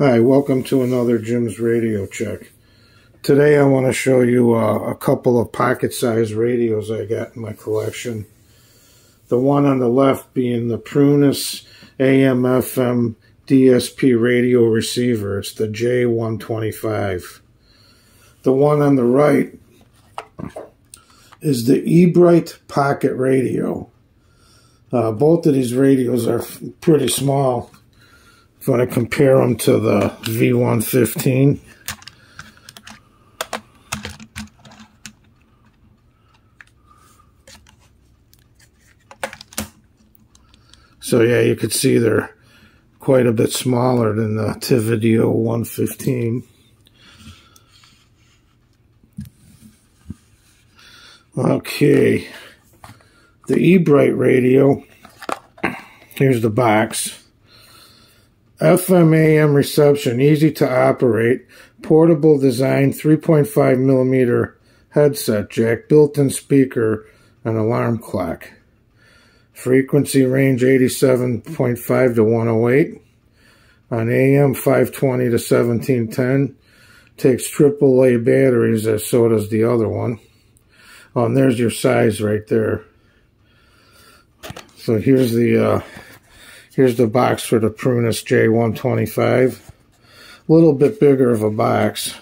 Hi, welcome to another Jim's Radio Check. Today I want to show you uh, a couple of pocket-sized radios I got in my collection. The one on the left being the Prunus AM-FM DSP radio receiver. It's the J125. The one on the right is the eBright Pocket Radio. Uh, both of these radios are pretty small if I compare them to the V115. So yeah, you could see they're quite a bit smaller than the Tivdio 115. Okay, the eBright radio, here's the box. FM AM reception, easy to operate, portable design, 3.5 millimeter headset jack, built-in speaker, and alarm clock. Frequency range 87.5 to 108. On AM 520 to 1710. Takes AAA batteries, as so does the other one. Oh, and there's your size right there. So here's the uh, Here's the box for the Prunus J125. A little bit bigger of a box.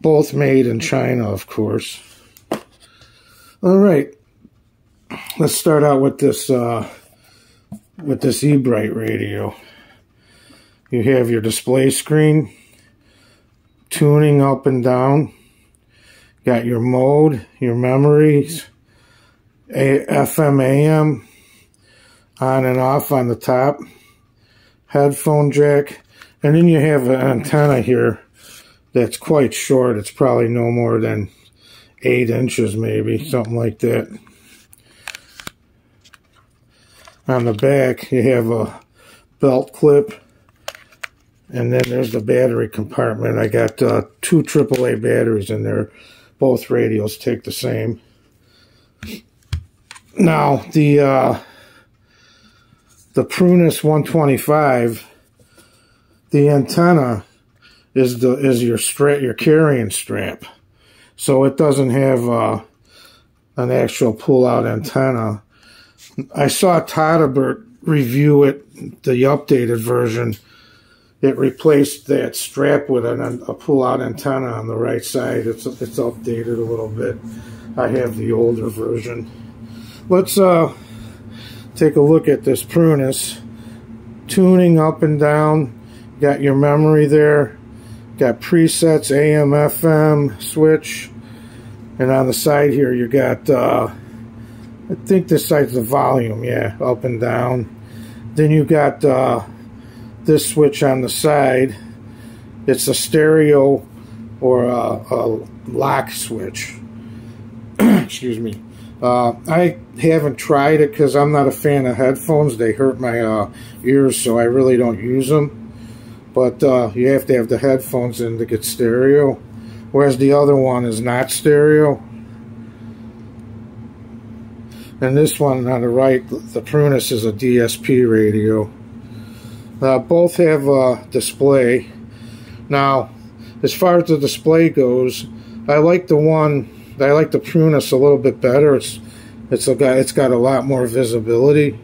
Both made in China, of course. All right. Let's start out with this uh, with this eBright radio. You have your display screen, tuning up and down. Got your mode, your memories, a FM AM on and off on the top, headphone jack, and then you have an antenna here that's quite short. It's probably no more than eight inches maybe, something like that. On the back, you have a belt clip, and then there's the battery compartment. I got uh, two AAA batteries in there. Both radios take the same. Now, the uh, the Prunus 125, the antenna is the is your strap, your carrying strap, so it doesn't have uh, an actual pull-out antenna. I saw Todabert review it, the updated version. It replaced that strap with an, a pull-out antenna on the right side. It's it's updated a little bit. I have the older version. Let's uh, take a look at this Prunus. Tuning up and down. Got your memory there. Got presets, AM, FM, switch. And on the side here you got, uh, I think this side's the volume, yeah, up and down. Then you got uh, this switch on the side. It's a stereo or a, a lock switch. Excuse me. Uh, I haven't tried it because I'm not a fan of headphones. They hurt my uh, ears, so I really don't use them. But uh, you have to have the headphones in to get stereo, whereas the other one is not stereo. And this one on the right, the Prunus is a DSP radio. Uh, both have a display. Now, as far as the display goes, I like the one I like the Prunus a little bit better. It's it's a, guy. it's got a lot more visibility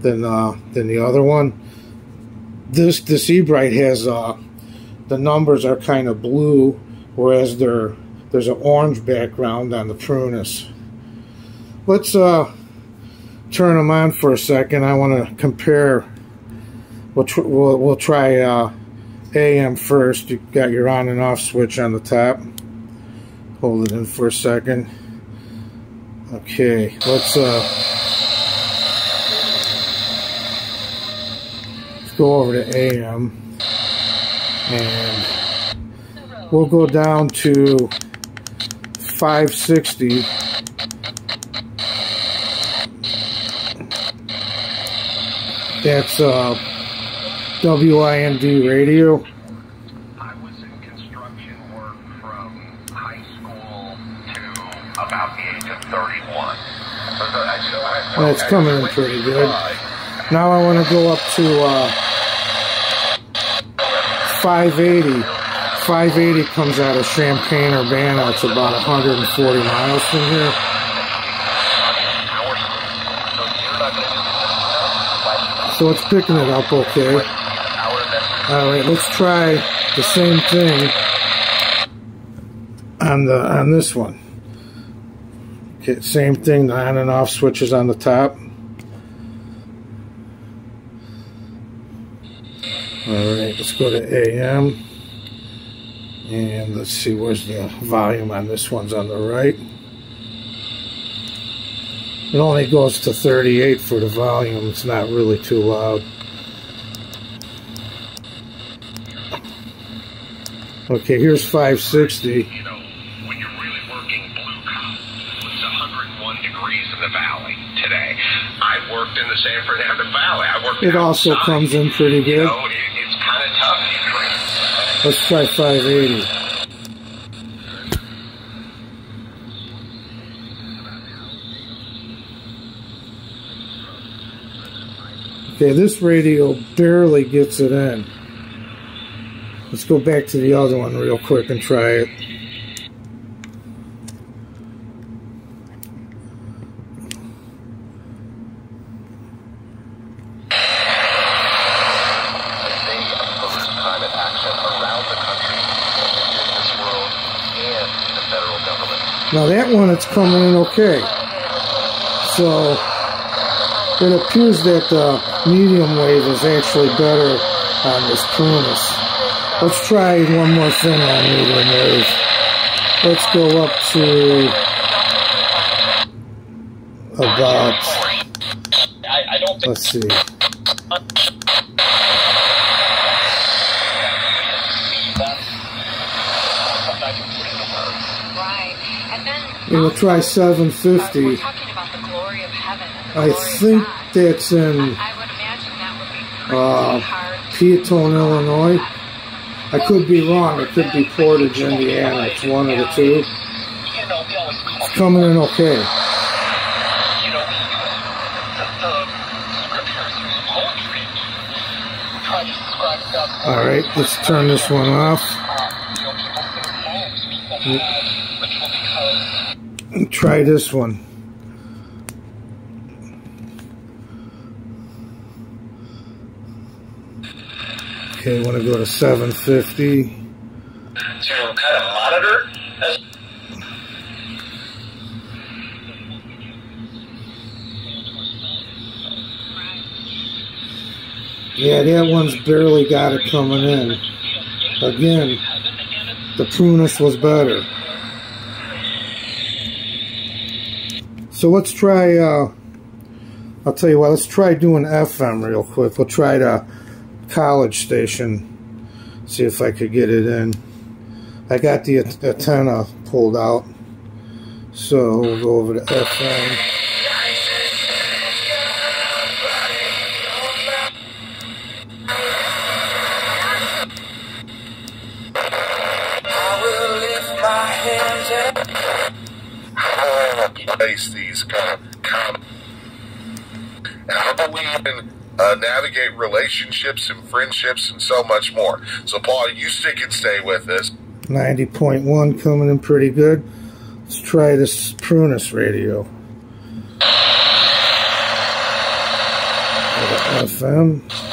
than uh, than the other one. This this eBright has uh, the numbers are kind of blue, whereas there there's an orange background on the Prunus. Let's uh, turn them on for a second. I want to compare. We'll, tr we'll, we'll try uh, AM first. You got your on and off switch on the top. Hold it in for a second. Okay, let's uh let's go over to AM and we'll go down to 560 that's uh WIND radio about the age of 31. Well, it's coming in pretty good. Now I want to go up to uh, 580. 580 comes out of Champaign Urbana. It's about 140 miles from here. So it's picking it up okay. Alright, let's try the same thing on the on this one. Same thing, the on and off switches on the top. Alright, let's go to AM. And let's see, where's the volume on this one's on the right. It only goes to 38 for the volume. It's not really too loud. Okay, here's 560. You know, when you're really working blue collar, it's 101 degrees in the valley today. I worked in the San Fernando Valley. I worked It also outside. comes in pretty You good. know, it, it's kind of tough. Let's try 580. Okay, this radio barely gets it in. Let's go back to the other one real quick and try it. They oppose climate action around the country, in the business world, and the federal government. Now that one, it's coming in okay. So it appears that the medium wave is actually better on this Prunus. Let's try one more thing on medium wave. Let's go up to about, I, I don't think let's see, Right. And then we'll try we're 750. talking about the glory of heaven. and the I think that's in I would imagine that would be pretty uh. Peotone, Illinois. I could be wrong. It could be Portage, Indiana. It's one of the two. you know we always call It's coming in okay. you know the, the scriptures use poetry. Try to describe God's All right, let's turn this one off. You know, people sing poems. People have ritual because And try this one. Okay, want to go to 750. to kind of monitor Yeah, that one's barely got it coming in. Again, the Prunus was better. So let's try, uh, I'll tell you what, let's try doing FM real quick. We'll try the college station, see if I could get it in. I got the antenna pulled out, so we'll go over to FM. Place these kind of com- how we even uh, navigate relationships and friendships and so much more. So, Paul, you stick and stay with us. 90.1 coming in pretty good. Let's try this Prunus radio. FM.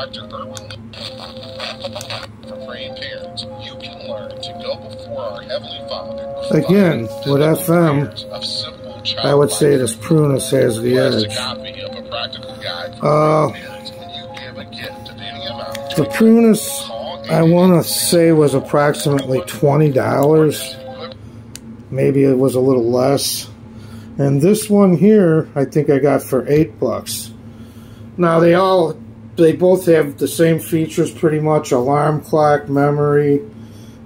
Dr. Irwin for praying parents, you can learn to go before our Heavenly Father. Again, with FM, I would say this Prunus has the edge. copy of a practical guide for Uh, praying parents, and you give a gift of any amount. The Prunus, I want to say, was approximately $20. Maybe it was a little less. And this one here, I think I got for 8 bucks. Now they all, they both have the same features pretty much, alarm clock, memory,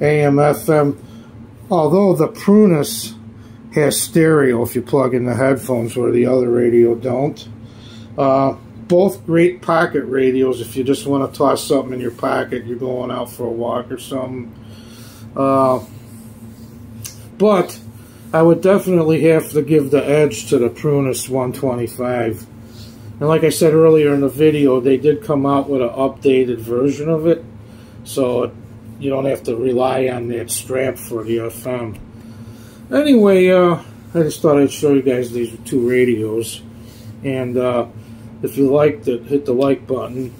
AM, FM. Although the Prunus has stereo if you plug in the headphones where the other radio don't. Uh, both great pocket radios if you just want to toss something in your pocket, you're going out for a walk or something. Uh, but I would definitely have to give the edge to the Prunus 125. And like I said earlier in the video, they did come out with an updated version of it. So you don't have to rely on that strap for the FM. Anyway, uh, I just thought I'd show you guys these two radios. And uh, if you liked it, hit the like button.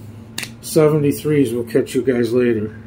73s will catch you guys later.